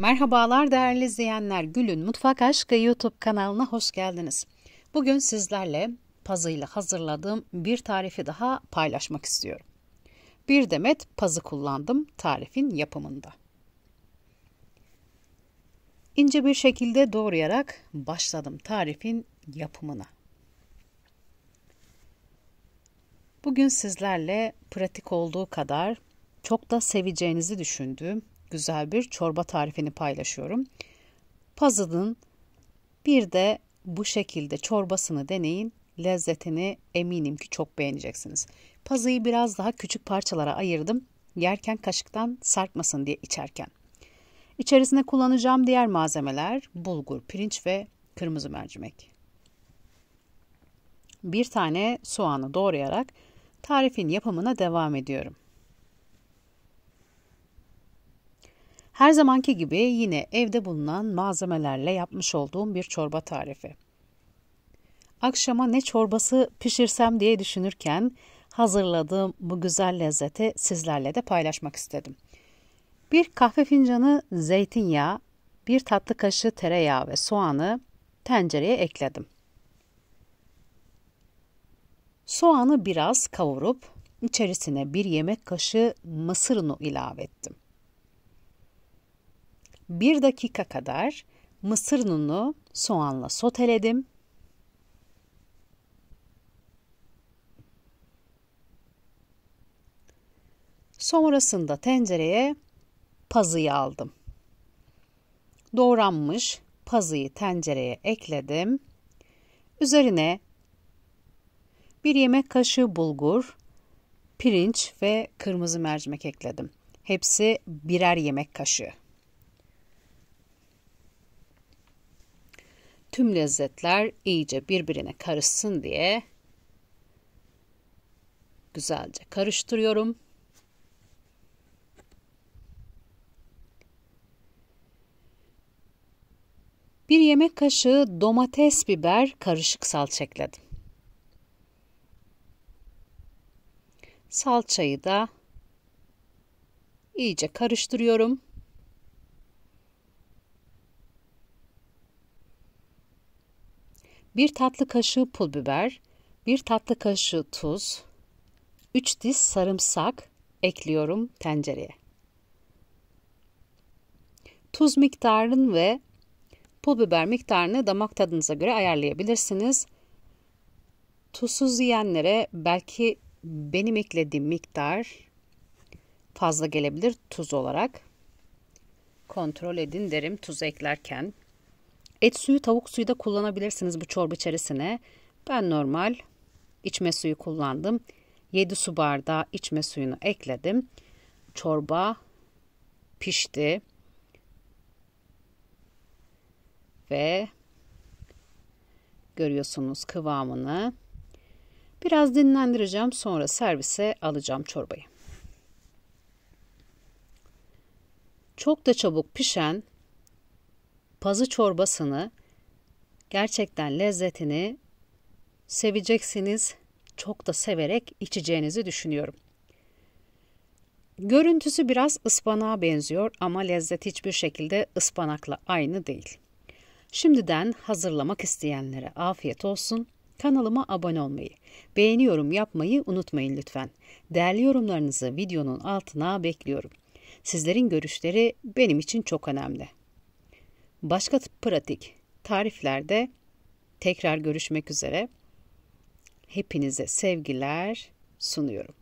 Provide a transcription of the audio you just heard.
Merhabalar değerli izleyenler. Gül'ün Mutfak Aşkı YouTube kanalına hoş geldiniz. Bugün sizlerle pazıyla hazırladığım bir tarifi daha paylaşmak istiyorum. Bir demet pazı kullandım tarifin yapımında. İnce bir şekilde doğrayarak başladım tarifin yapımına. Bugün sizlerle pratik olduğu kadar çok da seveceğinizi düşündüğüm güzel bir çorba tarifini paylaşıyorum. Pazının bir de bu şekilde çorbasını deneyin. Lezzetini eminim ki çok beğeneceksiniz. Pazıyı biraz daha küçük parçalara ayırdım. Yerken kaşıktan sarkmasın diye içerken. İçerisine kullanacağım diğer malzemeler bulgur, pirinç ve kırmızı mercimek. Bir tane soğanı doğrayarak tarifin yapımına devam ediyorum. Her zamanki gibi yine evde bulunan malzemelerle yapmış olduğum bir çorba tarifi. Akşama ne çorbası pişirsem diye düşünürken hazırladığım bu güzel lezzeti sizlerle de paylaşmak istedim. Bir kahve fincanı zeytinyağı, bir tatlı kaşığı tereyağı ve soğanı tencereye ekledim. Soğanı biraz kavurup içerisine bir yemek kaşığı mısır unu ilave ettim. Bir dakika kadar mısır ununu soğanla soteledim. Sonrasında tencereye pazıyı aldım. Doğranmış pazıyı tencereye ekledim. Üzerine bir yemek kaşığı bulgur, pirinç ve kırmızı mercimek ekledim. Hepsi birer yemek kaşığı. Tüm lezzetler iyice birbirine karışsın diye güzelce karıştırıyorum. Bir yemek kaşığı domates biber karışık salça ekledim. Salçayı da iyice karıştırıyorum. Bir tatlı kaşığı pul biber, bir tatlı kaşığı tuz, 3 diş sarımsak ekliyorum tencereye. Tuz miktarını ve pul biber miktarını damak tadınıza göre ayarlayabilirsiniz. Tuzsuz yiyenlere belki benim eklediğim miktar fazla gelebilir tuz olarak. Kontrol edin derim tuz eklerken. Et suyu, tavuk suyu da kullanabilirsiniz bu çorba içerisine. Ben normal içme suyu kullandım. 7 su bardağı içme suyunu ekledim. Çorba pişti. Ve görüyorsunuz kıvamını. Biraz dinlendireceğim sonra servise alacağım çorbayı. Çok da çabuk pişen pazı çorbasını gerçekten lezzetini seveceksiniz. Çok da severek içeceğinizi düşünüyorum. Görüntüsü biraz ıspanağa benziyor ama lezzet hiçbir şekilde ıspanakla aynı değil. Şimdiden hazırlamak isteyenlere afiyet olsun. Kanalıma abone olmayı, beğeniyorum yapmayı unutmayın lütfen. Değerli yorumlarınızı videonun altına bekliyorum. Sizlerin görüşleri benim için çok önemli. Başka pratik tariflerde tekrar görüşmek üzere. Hepinize sevgiler sunuyorum.